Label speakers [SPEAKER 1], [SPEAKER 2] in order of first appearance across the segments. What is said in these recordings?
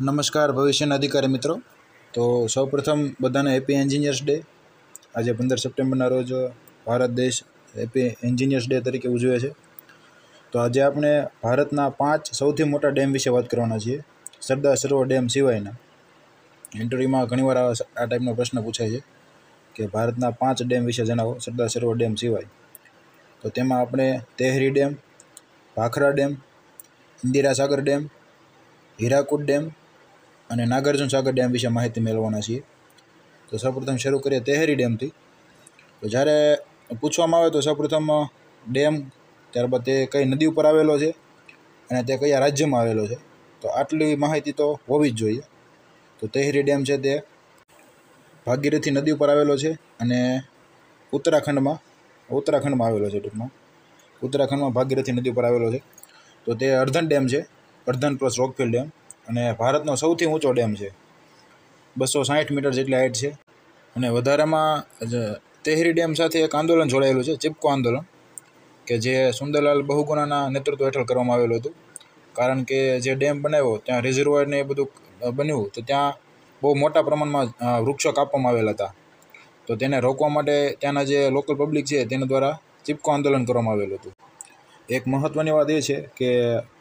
[SPEAKER 1] નમસ્કાર ભવિષ્યના અધિકારી મિત્રો. તો સૌપ્રથમ બધાને હેપી એન્જિનિયર્સ ડે આજે પંદર સપ્ટેમ્બરના રોજ ભારત દેશ હેપી એન્જિનિયર્સ ડે તરીકે ઉજવે છે. તો આજે આપણે ભારતના પાંચ સૌથી મોટા ડેમ વિશે વાત કરવાના છીએ. સરદાર સરોવર ડેમ સિવાયના. ઇન્ટરવ્યૂમાં ઘણીવાર આ ટાઈપનો પ્રશ્ન પૂછાય છે કે ભારતના પાંચ ડેમ વિશે જણાવો, સરદાર સરોવર ડેમ સિવાય. તો તેમાં આપણે Tehri dam, Bhakra dam, Indira Sagar dam, Hirakud dam અને નાગાર્જુન સાગર ડેમ વિશે માહિતી મેળવવાના છીએ. તો સૌપ્રથમ શરૂ કરીએ તેહરી ડેમથી. તો જ્યારે પૂછવામાં આવે તો સૌપ્રથમ ડેમ ત્યારબાદ તે કઈ નદી ઉપર આવેલો છે અને તે કયા રાજ્યમાં આવેલો છે. તો આટલી માહિતી તો હોવી જ જોઈએ. તો તેહરી ડેમ છે તે ભાગીરથી નદી ઉપર આવેલો છે અને ઉત્તરાખંડમાં ઉત્તરાખંડમાં આવેલો છે ટૂંકમાં. ઉત્તરાખંડમાં ભાગીરથી નદી ઉપર આવેલો છે. તો તે અર્ધન ડેમ છે. Earthen plus rockfill dam. અને ભારતનો સૌથી ઊંચો ડેમ છે. બસો સાઠ મીટર જેટલી હાઇટ છે. અને વધારામાં તેહરી ડેમ સાથે એક આંદોલન જોડાયેલું છે, ચિપકો આંદોલન, કે જે સુંદરલાલ બહુગુણાના નેતૃત્વ હેઠળ કરવામાં આવેલું હતું. કારણ કે જે ડેમ બનાવ્યો, ત્યાં રિઝર્વોયર ને એ બધું બન્યું, તો ત્યાં બહુ મોટા પ્રમાણમાં વૃક્ષો કાપવામાં આવેલા હતા. તો તેને રોકવા માટે ત્યાંના જે લોકલ પબ્લિક છે, તેના દ્વારા ચિપકો આંદોલન કરવામાં આવેલું હતું. એક મહત્ત્વની વાત એ છે કે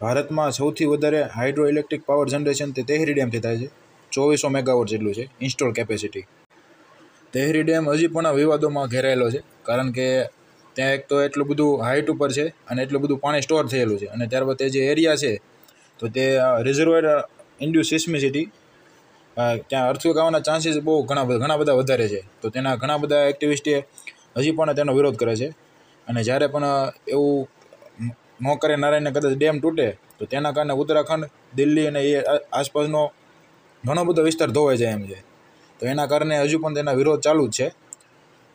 [SPEAKER 1] ભારતમાં સૌથી વધારે હાઇડ્રો ઇલેક્ટ્રિક પાવર જનરેશન તે તેહરી ડેમથી થાય છે. ચોવીસો મેગાવોટ જેટલું છે ઇન્સ્ટોલ કેપેસિટી. તેહરી ડેમ હજી પણ વિવાદોમાં ઘેરાયેલો છે, કારણ કે ત્યાં એક તો એટલું બધું હાઇટ ઉપર છે અને એટલું બધું પાણી સ્ટોર થયેલું છે અને ત્યારબાદ તે જે એરિયા છે, તો તે રિઝર્વર ઇન્ડ્યુ સિસ્મિસિટી ત્યાં અર્થક્વેક આવવાના ચાન્સીસ બહુ ઘણા ઘણા બધા વધારે છે. તો તેના ઘણા બધા એક્ટિવિસ્ટે હજી પણ તેનો વિરોધ કરે છે અને જ્યારે પણ એવું ન કરે નારાયણને કદાચ ડેમ તૂટે, તો તેના કારણે ઉત્તરાખંડ, દિલ્હી અને એ આસપાસનો ઘણો બધો વિસ્તાર ધોવાઈ જાય એમ છે. તો એના કારણે હજુ પણ તેના વિરોધ ચાલુ જ છે.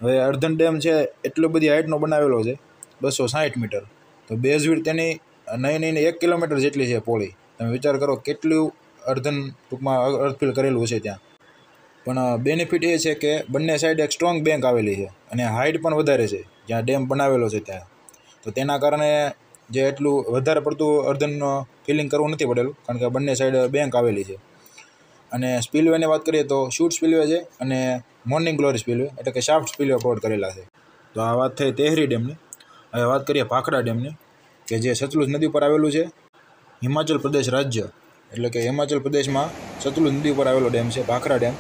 [SPEAKER 1] હવે અર્ધન ડેમ છે, એટલો બધી હાઇટનો બનાવેલો છે, બસો સાઠ મીટર. તો બેઝવીડ તેની નહીં નહીં એક કિલોમીટર જેટલી છે પોળી. તમે વિચાર કરો કેટલું અર્ધન ટૂંકમાં અર્થફિલ કરેલું છે ત્યાં. પણ બેનિફિટ એ છે કે બંને સાઈડ એક સ્ટ્રોંગ બેંક આવેલી છે અને હાઇટ પણ વધારે છે, જ્યાં ડેમ બનાવેલો છે ત્યાં. તો તેના કારણે જે એટલું વધારે પડતું અર્ધન ફિલિંગ કરવું નથી પડેલું, કારણ કે બંને સાઈડ બેંક આવેલી છે. અને સ્પીલવેની વાત કરીએ તો શૂટ સ્પીલવે છે અને મોર્નિંગ ગ્લોરી સ્પીલવે એટલે કે શાફ્ટ સ્પીલવે પ્રોવાઈડ કરેલા છે. તો આ વાત થઈ તેહરી ડેમની. હવે વાત કરીએ ભાખડા ડેમની, કે જે સતલુજ નદી પર આવેલું છે. હિમાચલ પ્રદેશ રાજ્ય, એટલે કે હિમાચલ પ્રદેશમાં સતલુજ નદી ઉપર આવેલો ડેમ છે ભાખરા ડેમ,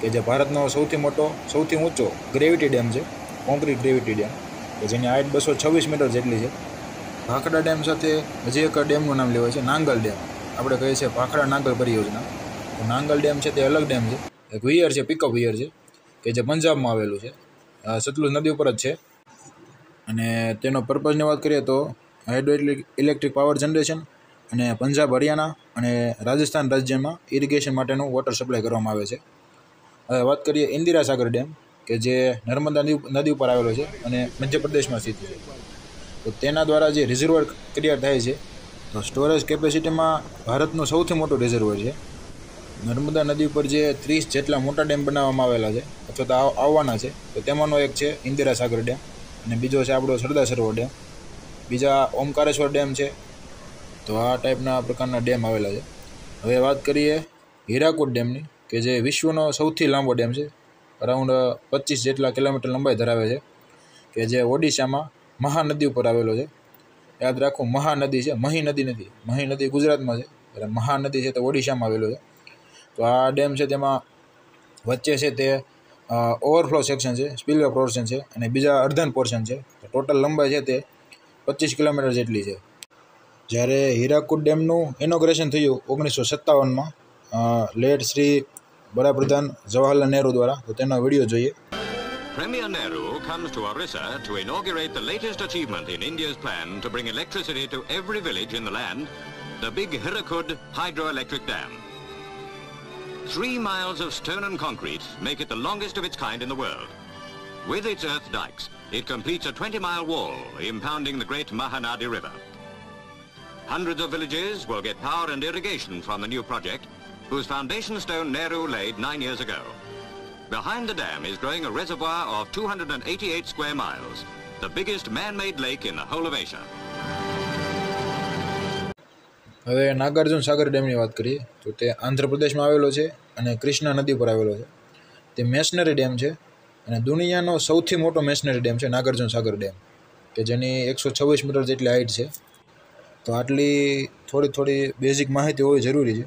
[SPEAKER 1] કે જે ભારતનો સૌથી મોટો, સૌથી ઊંચો ગ્રેવિટી ડેમ છે કોન્ક્રીટ ગ્રેવિટી ડેમ, કે જેની હાઇટ બસો છવ્વીસ મીટર જેટલી છે. ભાખડા ડેમ સાથે હજી એક ડેમનું નામ લેવાય છે, નાંગલ ડેમ. આપણે કહીએ છીએ ભાખડા નાંગલ પરિયોજના. તો નાંગલ ડેમ છે તે અલગ ડેમ છે. એક વિયર છે પિકઅપ વિયર છે, કે જે પંજાબમાં આવેલું છે. સતલુજ નદી ઉપર જ છે. અને તેનો પર્પઝની વાત કરીએ તો હાઇડ્રો ઇલેક્ટ્રિક પાવર જનરેશન અને પંજાબ, હરિયાણા અને રાજસ્થાન રાજ્યમાં ઇરિગેશન માટેનું વોટર સપ્લાય કરવામાં આવે છે. હવે વાત કરીએ ઇન્દિરા સાગર ડેમ, કે જે નર્મદા નદી ઉપર આવેલો છે અને મધ્યપ્રદેશમાં સ્થિત છે. તો તેના દ્વારા જે રિઝર્વર ક્રિએટ થાય છે, તો સ્ટોરેજ કેપેસિટીમાં ભારતનું સૌથી મોટું રિઝર્વર છે. નર્મદા નદી ઉપર જે ત્રીસ જેટલા મોટા ડેમ બનાવવામાં આવેલા છે, અથવા તો આવવાના છે, તો તેમાંનો એક છે ઇન્દિરા સાગર ડેમ અને બીજો છે આપણો સરદાર સરોવર ડેમ. બીજા ઓમકારેશ્વર ડેમ છે, તો આ ટાઈપના પ્રકારના ડેમ આવેલા છે. હવે વાત કરીએ હીરાકુડ ડેમની, કે જે વિશ્વનો સૌથી લાંબો ડેમ છે, અરાઉન્ડ પચીસ જેટલા કિલોમીટર લંબાઈ ધરાવે છે, કે જે ઓડિશામાં મહાનદી ઉપર આવેલો છે. યાદ રાખો, મહાનદી છે, મહી નદી નથી. મહી નદી ગુજરાતમાં છે, એટલે મહાનદી છે તે ઓડિશામાં આવેલો છે. તો આ ડેમ છે તેમાં વચ્ચે છે તે ઓવરફ્લો સેક્શન છે, સ્પીલવે પોર્શન છે અને બીજા અર્ધન પોર્શન છે. ટોટલ લંબાઈ છે તે પચીસ કિલોમીટર જેટલી છે. જ્યારે હીરાકુદ ડેમનું ઇનોગ્રેશન થયું ઓગણીસો સત્તાવનમાં લેટ શ્રી વડાપ્રધાન જવાહરલાલ નહેરુ દ્વારા. તો તેનો વીડિયો જોઈએ.
[SPEAKER 2] Premier Nehru comes to Orissa to inaugurate the latest achievement in India's plan to bring electricity to every village in the land, the big Hirakud hydroelectric dam. Three miles of stone and concrete make it the longest of its kind in the world. With its earth dikes, it completes a 20-mile wall impounding the great Mahanadi River. Hundreds of villages will get power and irrigation from the new project, whose foundation stone Nehru laid nine years ago. Behind the dam is growing a reservoir of 288 square miles, the biggest man-made lake in the whole of Asia.
[SPEAKER 1] હવે નાગાર્જુન સાગર ડેમની વાત કરીએ તો તે આંધ્રપ્રદેશમાં આવેલો છે અને કૃષ્ણા નદી પર આવેલો છે. તે મેશનરી ડેમ છે અને દુનિયાનો સૌથી મોટો મેશનરી ડેમ છે નાગાર્જુન સાગર ડેમ કે જેની એકસો છવ્વીસ મીટર જેટલી હાઇટ છે. તો આટલી થોડી થોડી બેઝિક માહિતી હોવી જરૂરી છે.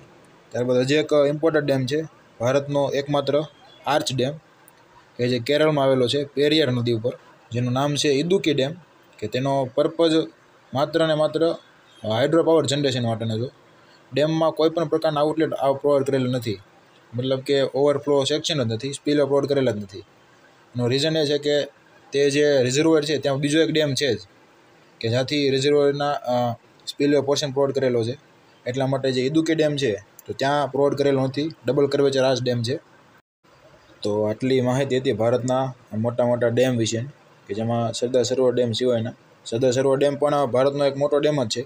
[SPEAKER 1] ત્યારબાદ હજી એક ઇમ્પોર્ટન્ટ ડેમ છે ભારતનો એકમાત્ર આર્ચ ડેમ, કે જે કેરળમાં આવેલો છે, પેરિયર નદી ઉપર, જેનું નામ છે ઇદુકી ડેમ, કે તેનો પર્પઝ માત્ર ને માત્ર હાઇડ્રો પાવર જનરેશન માટેનો છે. ડેમમાં કોઈ પણ પ્રકારના આઉટલેટ આ પ્રોવાઈડ કરેલ નથી. મતલબ કે ઓવરફ્લો સેક્શન જ નથી સ્પીલ પ્રોવાઈડ કરેલા જ નથી. એનું રીઝન એ છે કે તે જે રિઝર્વર છે, ત્યાં બીજો એક ડેમ છે જ, કે જ્યાંથી રિઝર્વરના સ્પીલવે પોર્શન પ્રોવાઈડ કરેલો છે. એટલા માટે જે ઇદુકી ડેમ છે, તો ત્યાં પ્રોવાઈડ કરેલો નથી. ડબલ કર્વેચર આજ ડેમ છે. તો આટલી માહિતી હતી ભારતના મોટા મોટા ડેમ વિશે, કે જેમાં સરદાર સરોવર ડેમ સિવાયના. સરદાર સરોવર ડેમ પણ ભારતનો એક મોટો ડેમ જ છે.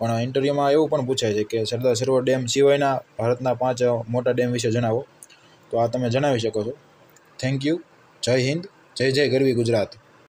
[SPEAKER 1] પણ ઇન્ટરવ્યૂમાં એવું પણ પૂછાય છે કે સરદાર સરોવર ડેમ સિવાયના ભારતના પાંચ મોટા ડેમ વિશે જણાવો. તો આ તમે જણાવી શકો છો. થેન્ક યુ જય હિન્દ. જય જય ગરવી ગુજરાત.